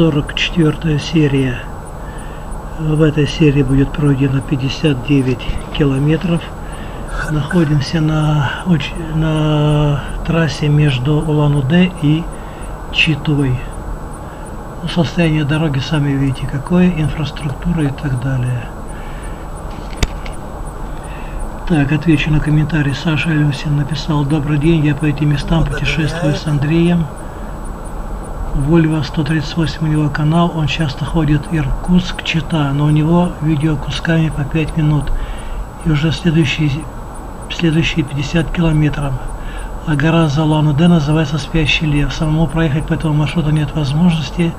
144 серия. В этой серии будет пройдено 59 километров. Находимся на, на трассе между Улан-Удэ и Читой. Состояние дороги сами видите какое, инфраструктура и так далее. Так, отвечу на комментарий. Саша Алюсин написал, добрый день, я по этим местам путешествую с Андреем. Вольво 138 у него канал, он часто ходит Иркутск, Чита, но у него видео кусками по 5 минут. И уже следующие, следующие 50 километров. А гора Залан-Удэ называется Спящий лев. Самому проехать по этому маршруту нет возможности.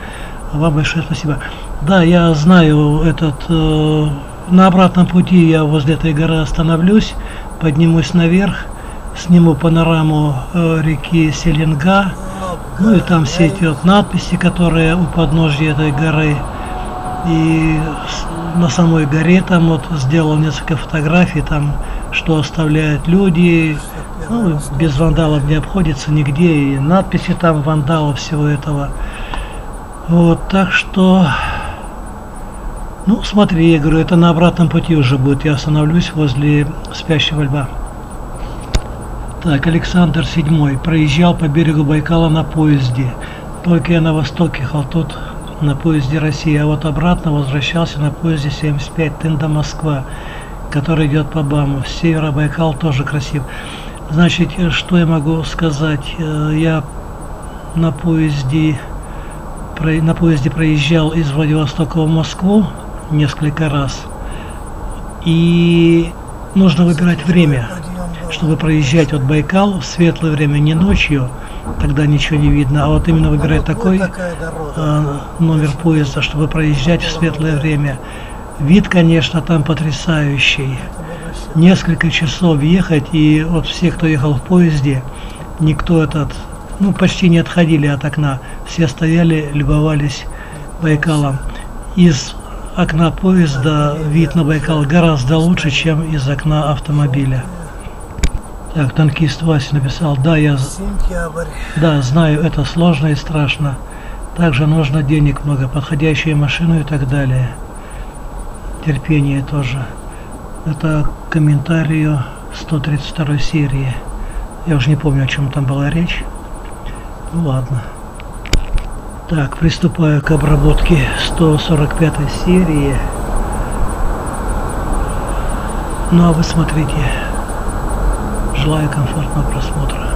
А вам большое спасибо. Да, я знаю этот... Э, на обратном пути я возле этой горы остановлюсь, поднимусь наверх, сниму панораму э, реки Селенга, ну и там все эти вот надписи, которые у подножья этой горы. И на самой горе там вот сделал несколько фотографий, там что оставляют люди. Ну, без вандалов не обходится нигде, и надписи там вандалов всего этого. Вот, так что, ну, смотри, я говорю, это на обратном пути уже будет. Я остановлюсь возле спящего льва. Так, Александр Седьмой проезжал по берегу Байкала на поезде. Только я на восток ехал, тут на поезде Россия, а вот обратно возвращался на поезде 75 Тында-Москва, который идет по БАМу. С севера Байкал тоже красив. Значит, что я могу сказать? Э, я на поезде, на поезде проезжал из Владивостока в Москву несколько раз. И нужно выбирать время чтобы проезжать от Байкал в светлое время, не ночью, тогда ничего не видно, а вот именно выбирать такой э, номер поезда, чтобы проезжать в светлое время. Вид, конечно, там потрясающий. Несколько часов ехать, и вот все, кто ехал в поезде, никто этот, ну, почти не отходили от окна. Все стояли, любовались Байкалом. Из окна поезда вид на Байкал гораздо лучше, чем из окна автомобиля. Так, танкист Вася написал, да, я Сентябрь. да, знаю, это сложно и страшно. Также нужно денег много, подходящую машину и так далее. Терпение тоже. Это комментарию 132 серии. Я уже не помню, о чем там была речь. Ну ладно. Так, приступаю к обработке 145 серии. Ну а вы смотрите. Желаю комфортного просмотра.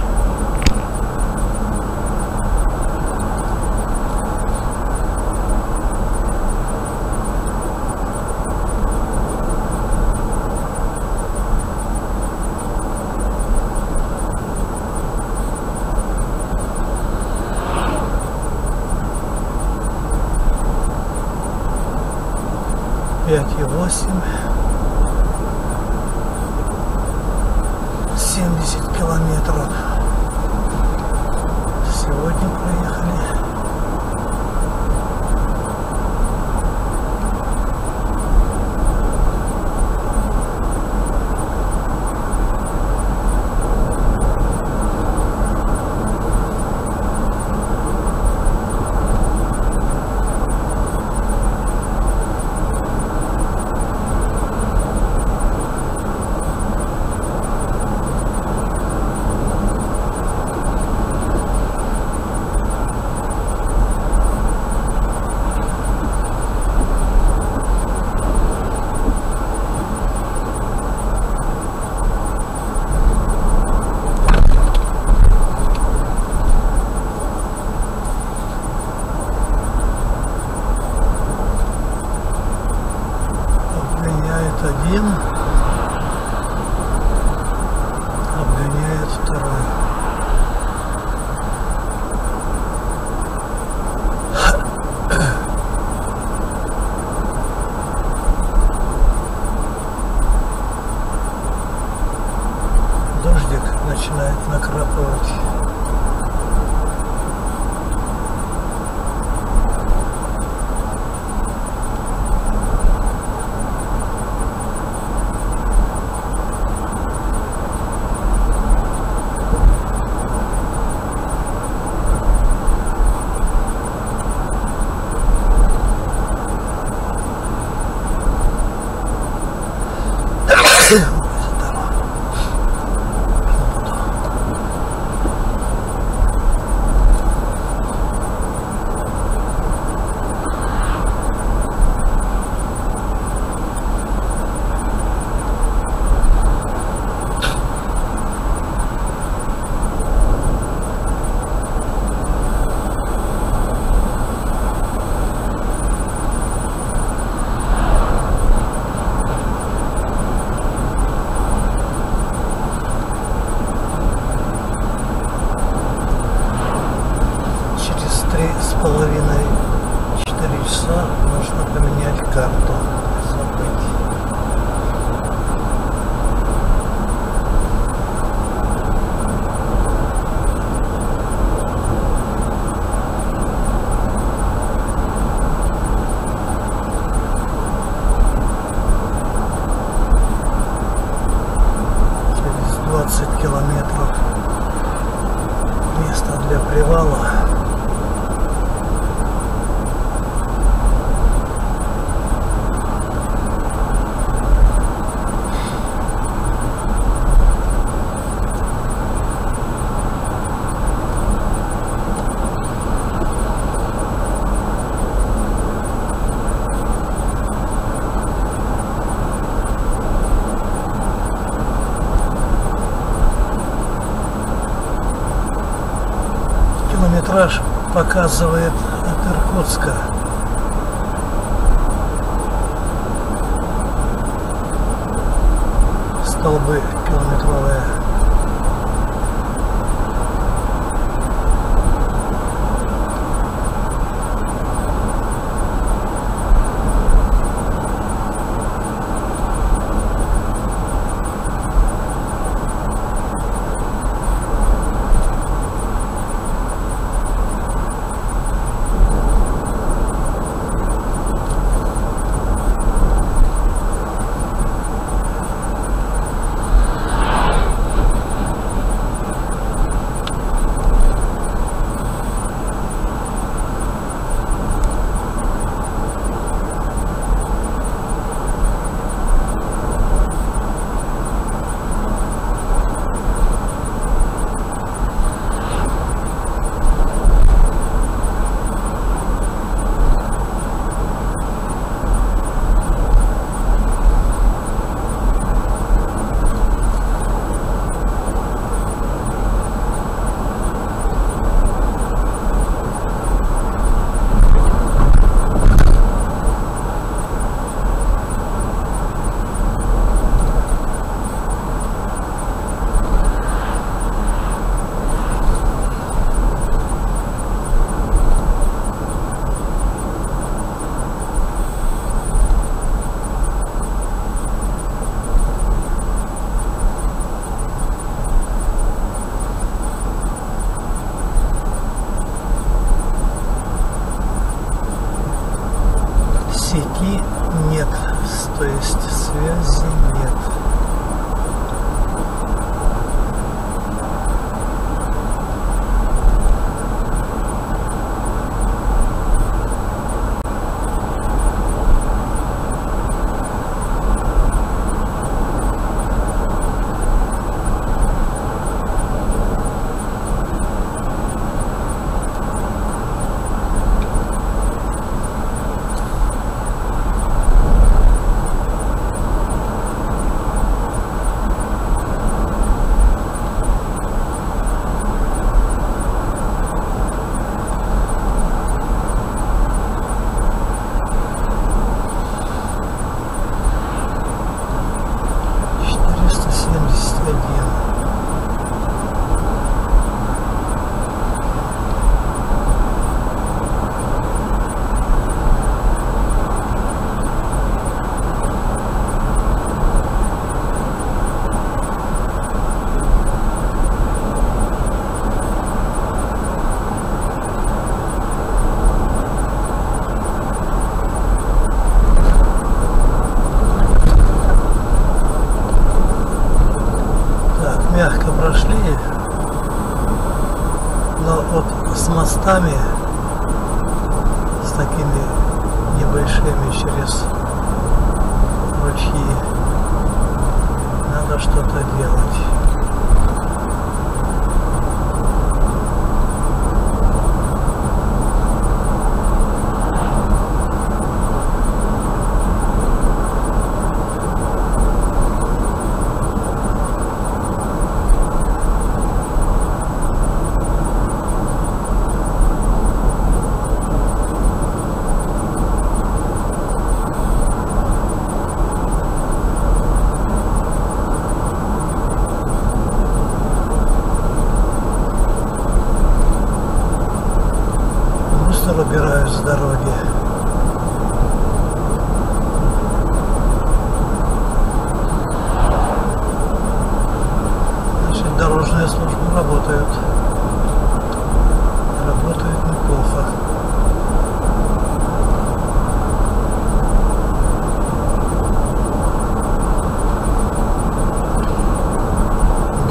С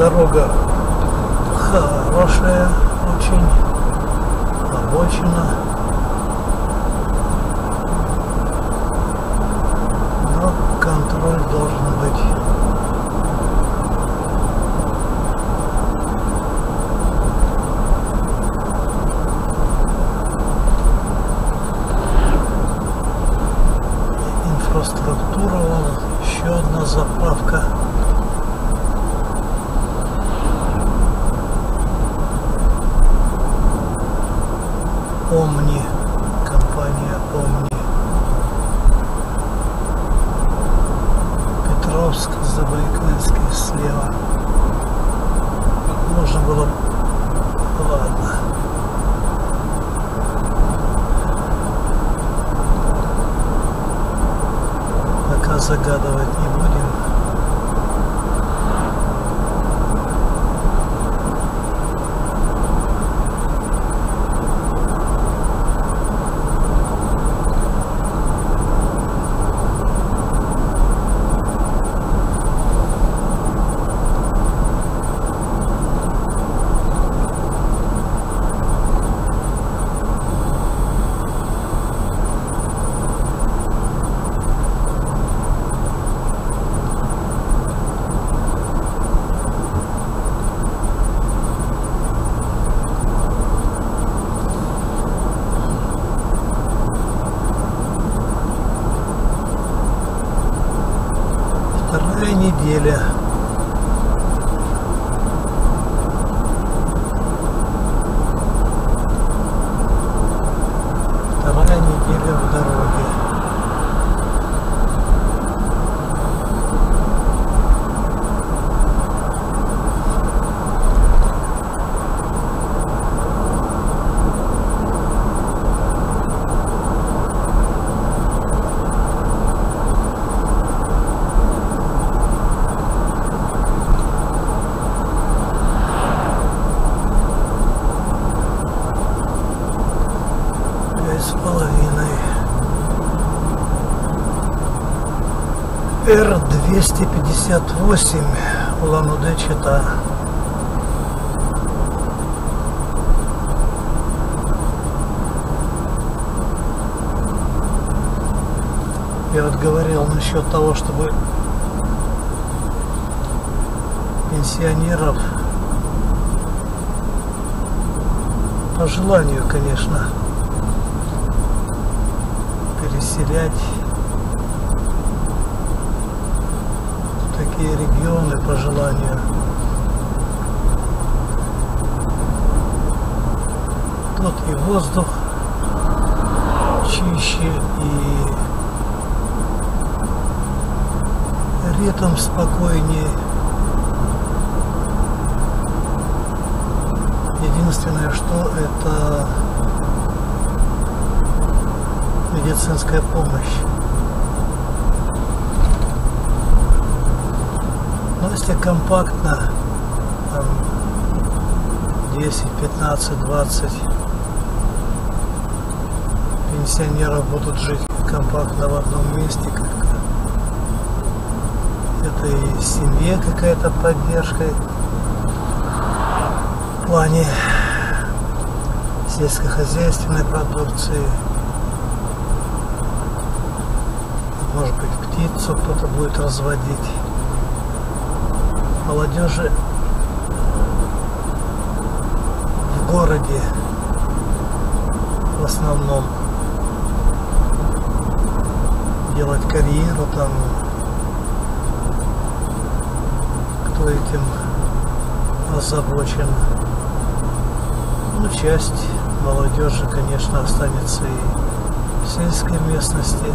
Дорога хорошая очень. Обочина. Но контроль должен Р-258 Улан-Удэ Чита. Я вот говорил насчет того, чтобы пенсионеров по желанию, конечно, переселять в такие регионы по желанию. Тут и воздух чище, и ритм спокойнее. Единственное, что это медицинская помощь. Если компактно, там 10, 15, 20 пенсионеров будут жить компактно в одном месте, как это и семье какая-то поддержка в плане сельскохозяйственной продукции. Может быть, птицу кто-то будет разводить. Молодежи в городе в основном делать карьеру там кто этим озабочен. Ну часть молодежи конечно останется и в сельской местности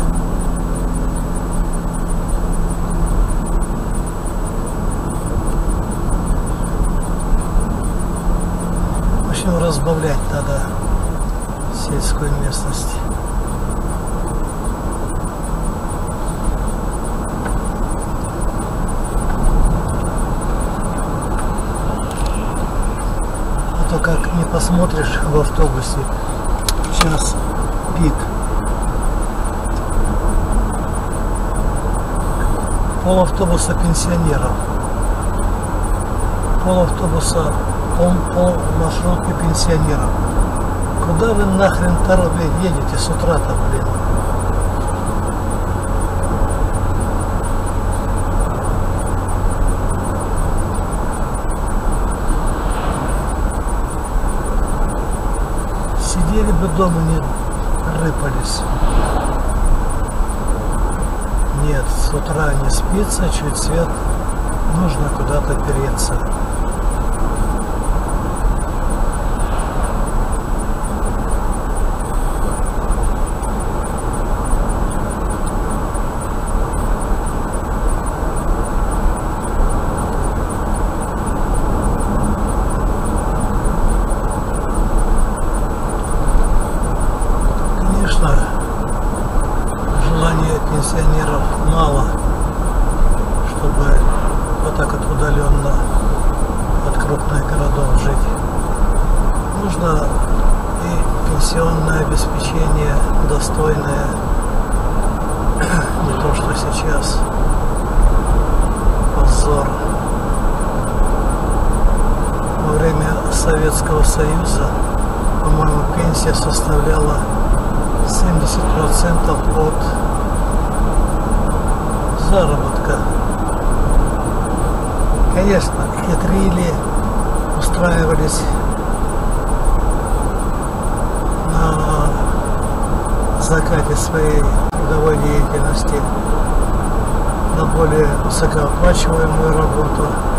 общем, разбавлять тогда сельскую местность. А то как не посмотришь в автобусе, сейчас пик. Пол автобуса пенсионеров. Пол автобуса он по маршрутке пенсионеров. Куда вы нахрен торопе едете с утра-то, блин? Сидели бы дома, не рыпались. Нет, с утра не спится, чуть свет, нужно куда-то переться. высокооплачиваемую работу.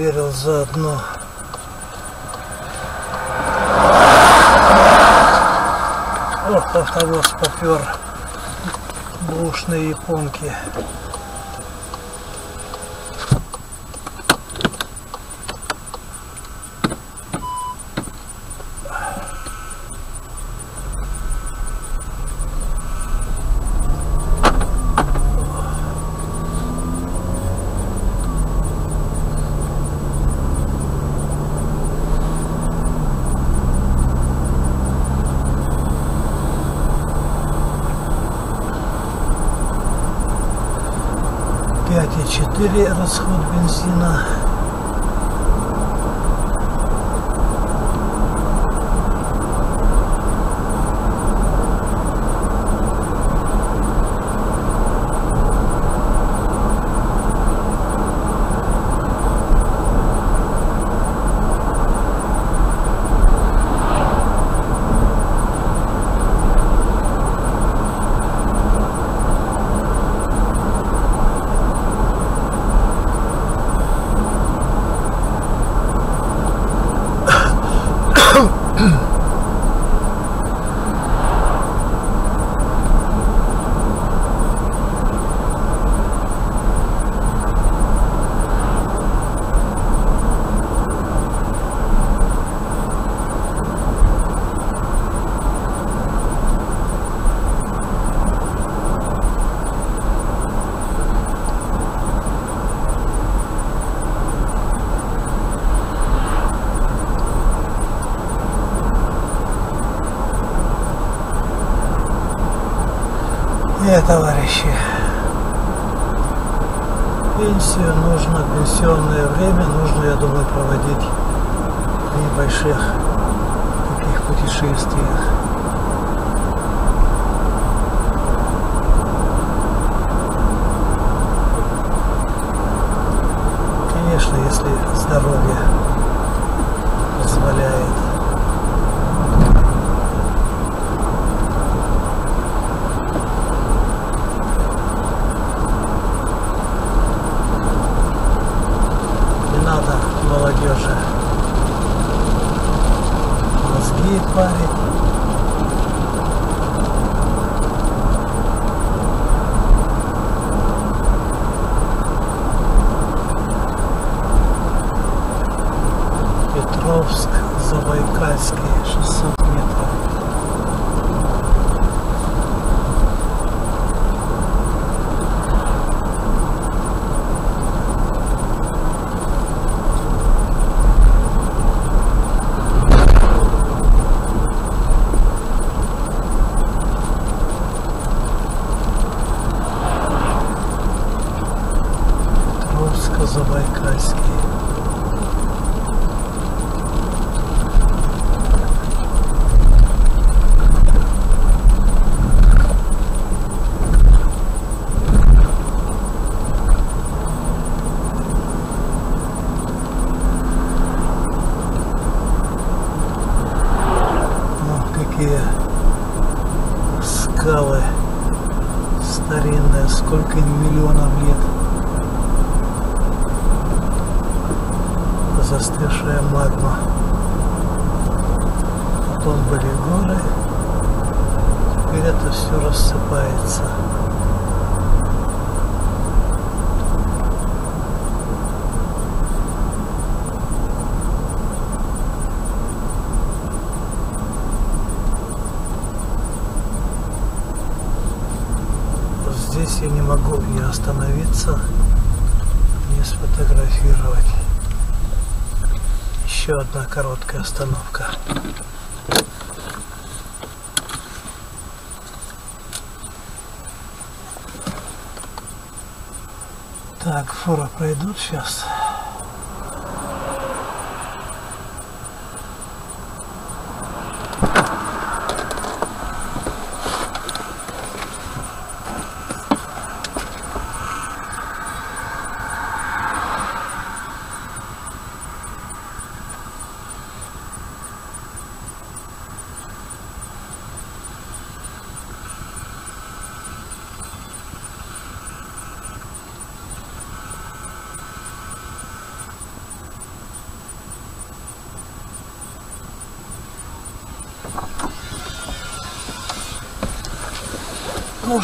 проверил заодно. Ох, автовоз попер бушные японки. убери расход бензина. путешествиях. еще одна короткая остановка. Так, фура пройдут сейчас.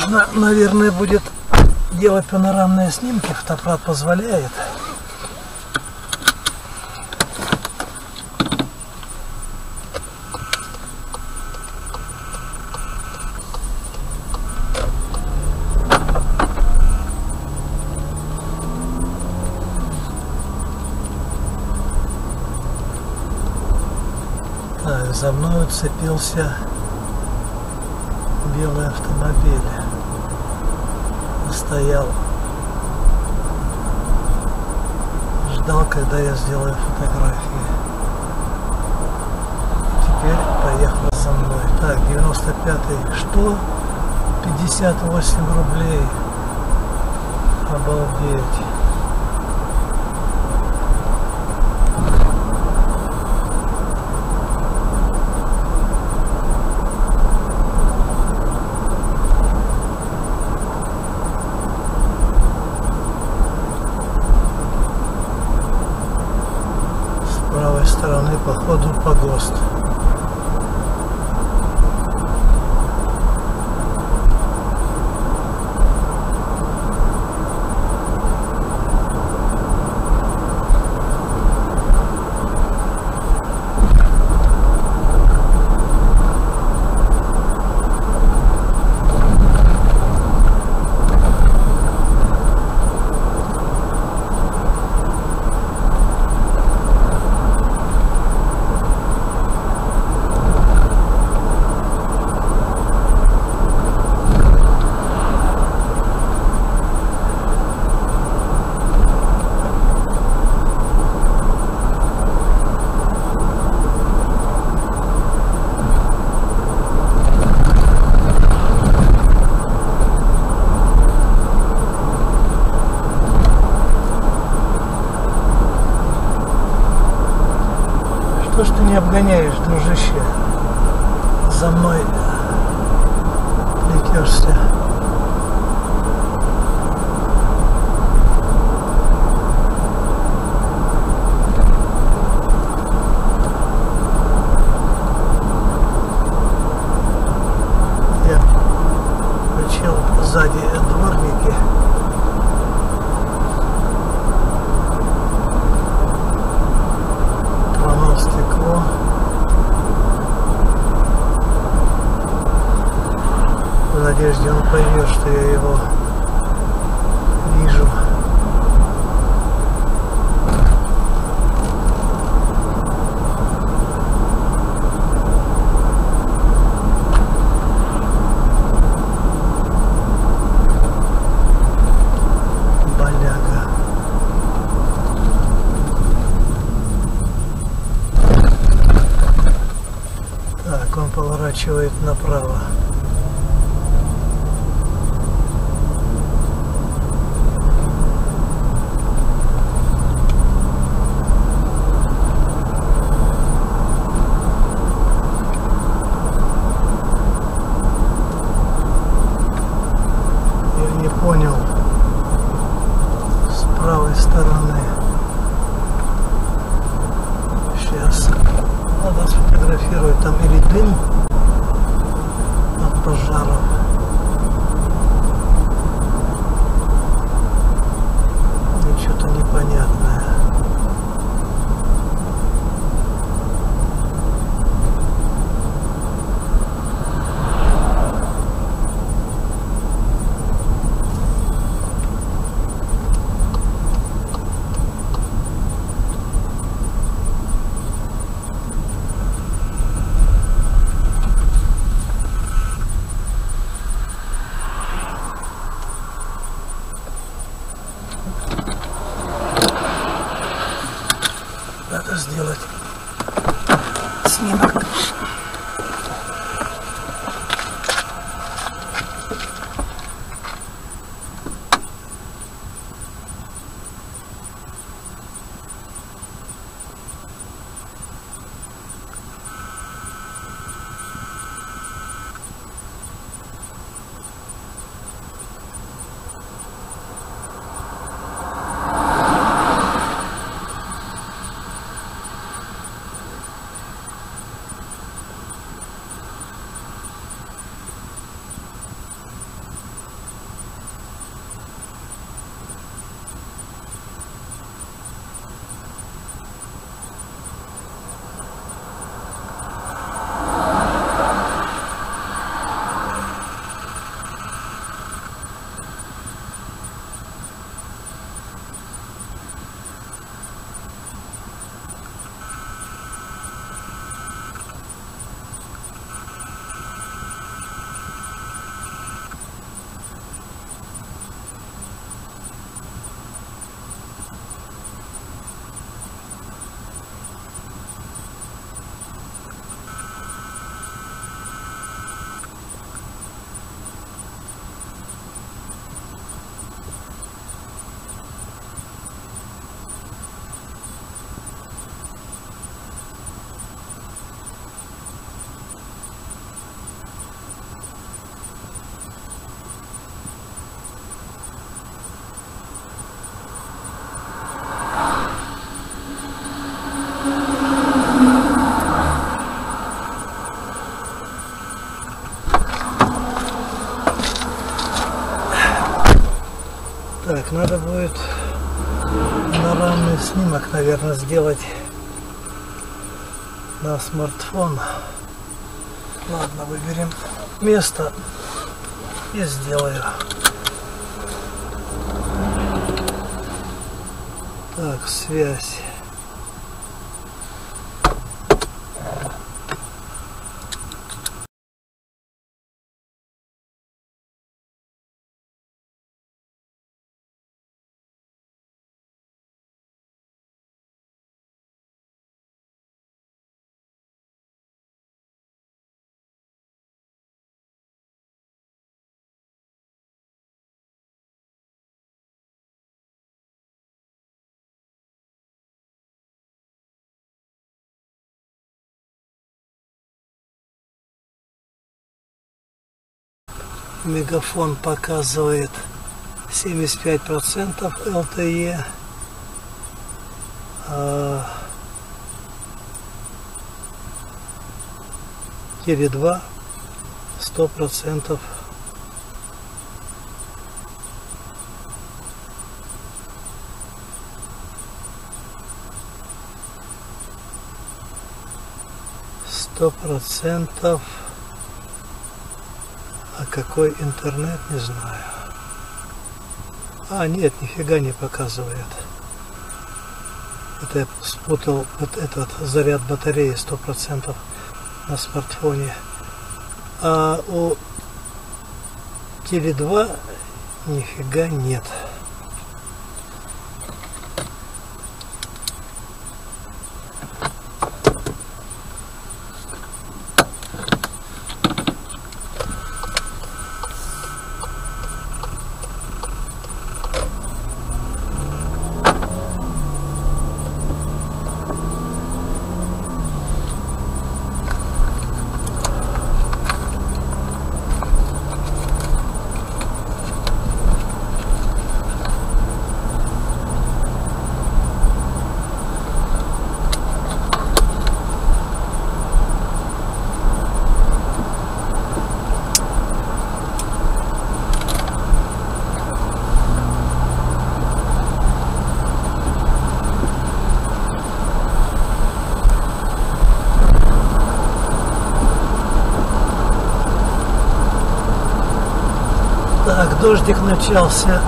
Нужно, наверное, будет делать панорамные снимки, фотоаппарат позволяет. За мной уцепился белый автомобиль. Стоял. Ждал, когда я сделаю фотографии. Теперь поехал за мной. Так, 95-й. Что? 58 рублей. Обалдеть. Обгоняешь, дружище? За мной плетешься. Снимок, наверное, сделать на смартфон. Ладно, выберем место и сделаю. Так, связь. Мегафон показывает 75% LTE. А Теле 2 100%. Сто процентов. А какой интернет, не знаю. А, нет, нифига не показывает. Это я спутал вот этот заряд батареи 100% на смартфоне. А у Теле 2 нифига нет. Так, дождик начался.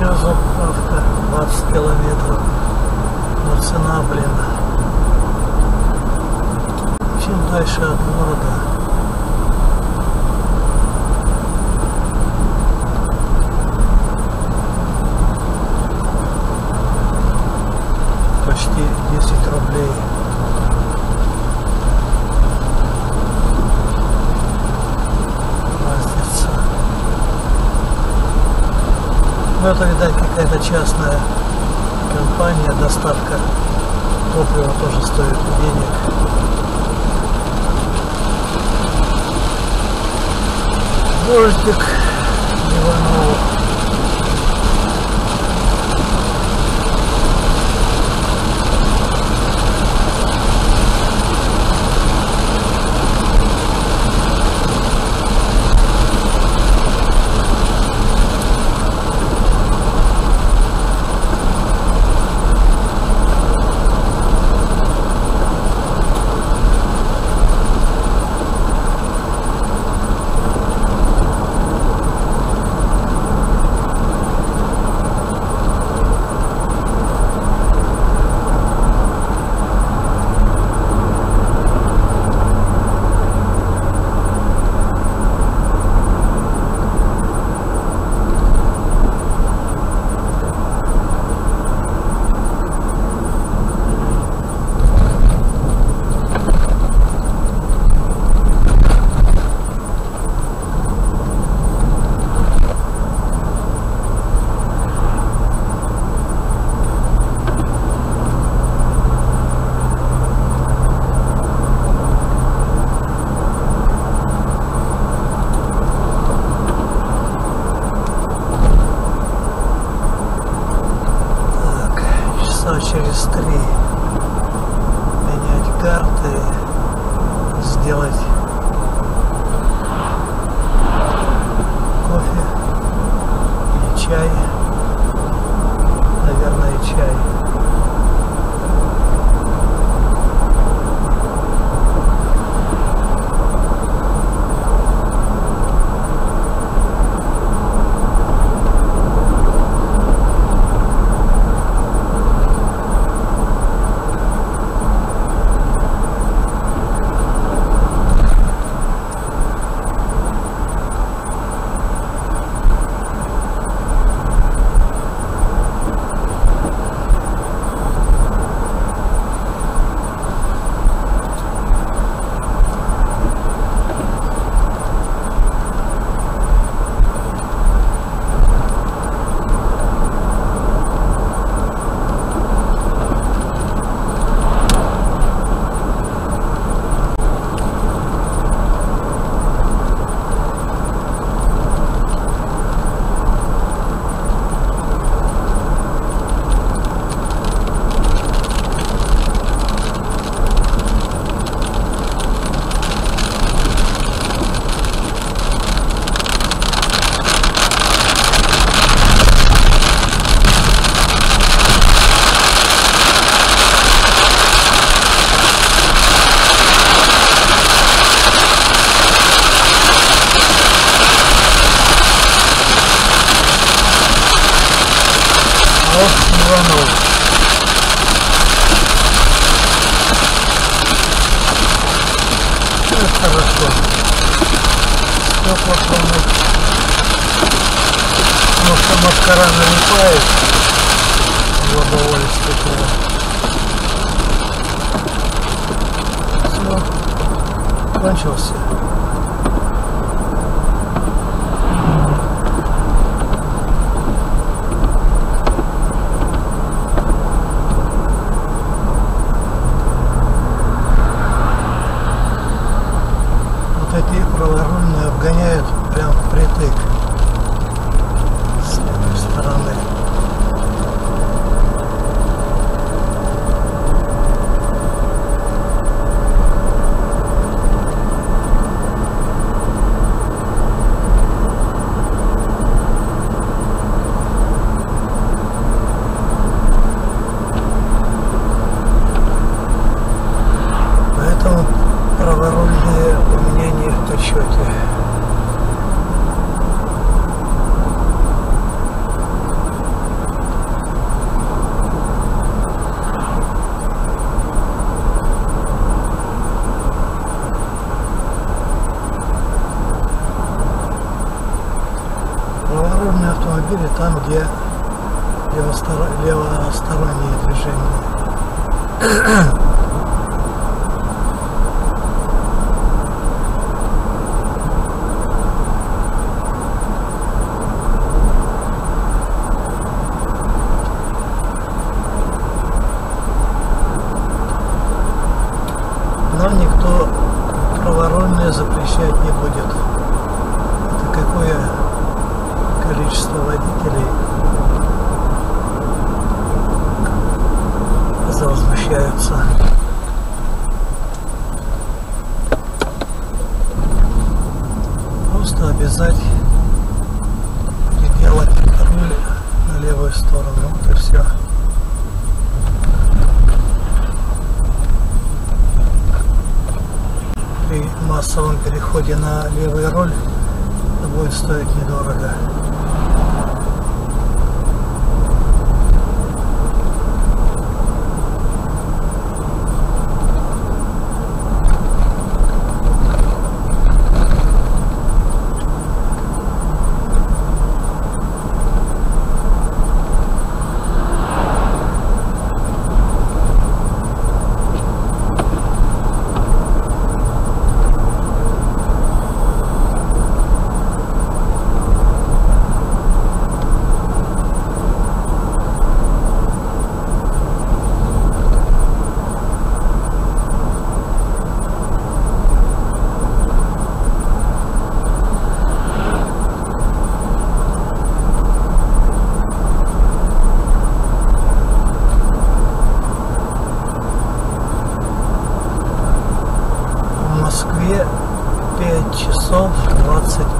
Сейчас заправка 20 километров. Но цена, блин. Чем дальше от города, почти 10 рублей. Разница. Ну, это, видать, какая-то Автомобили там, где левостор- левостороннее движение. Но никто праворульные запрещать не будет. Это какое количество водителей возмущаются. Просто обязать переделать руль на левую сторону. Вот и все. при массовом переходе на левый руль это будет стоить недорого. В Москве 5 часов 25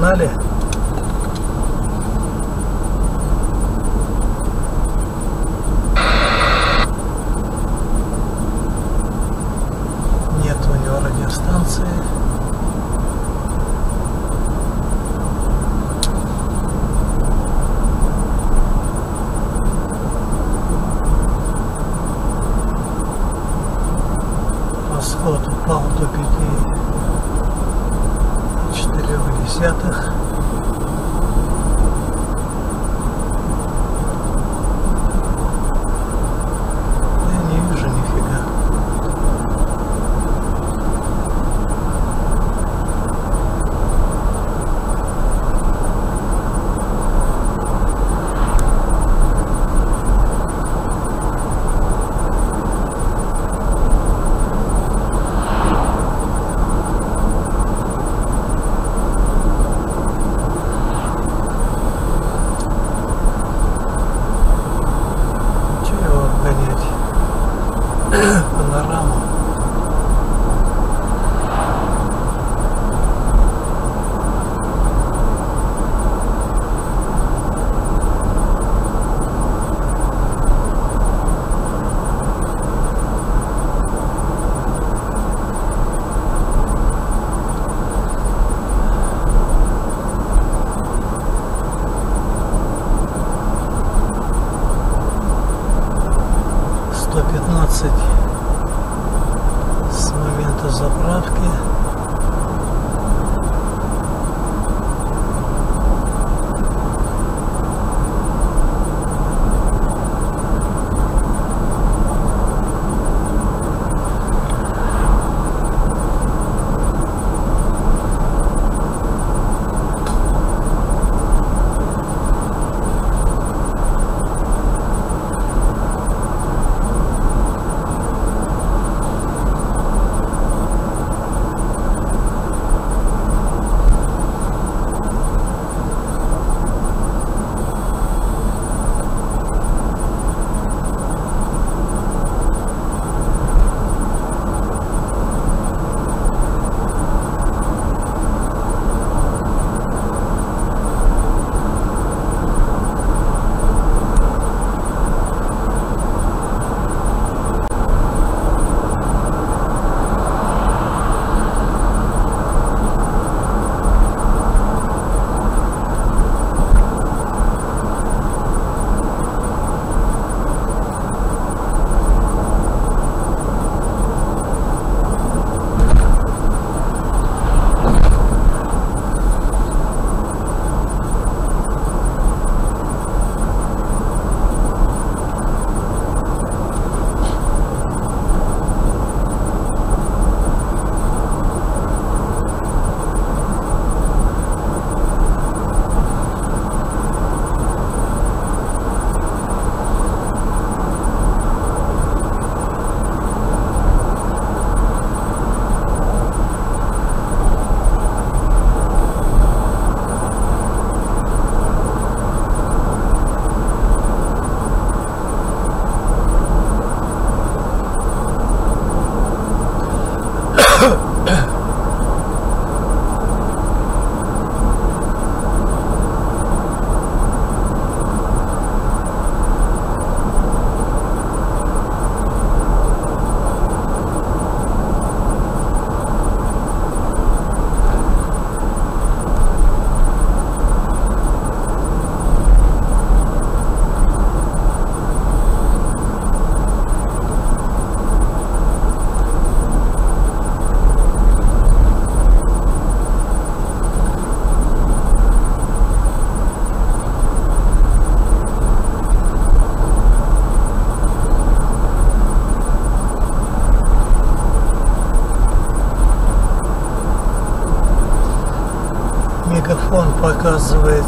канале.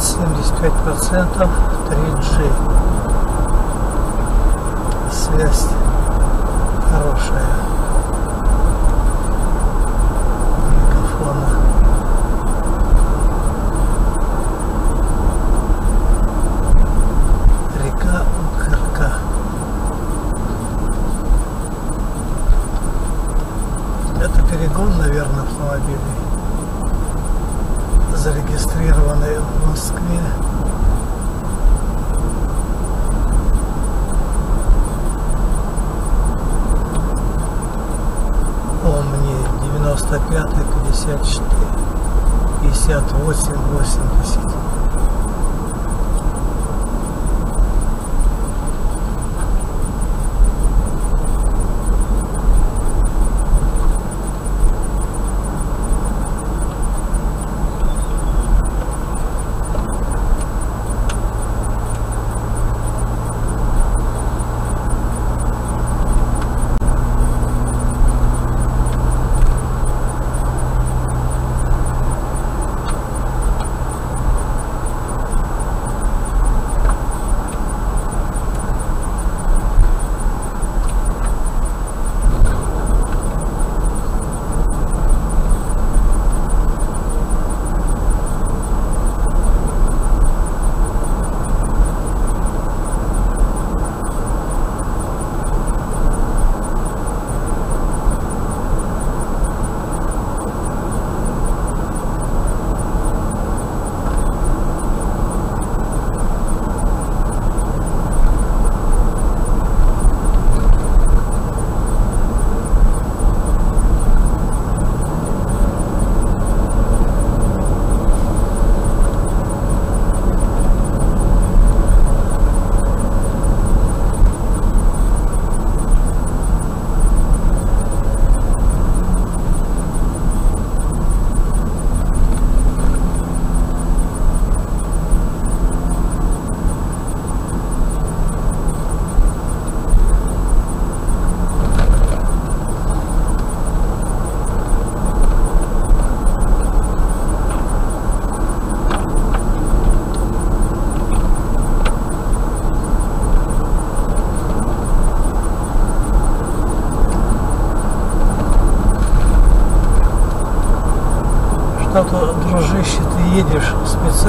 75% 3G.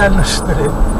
Специально, что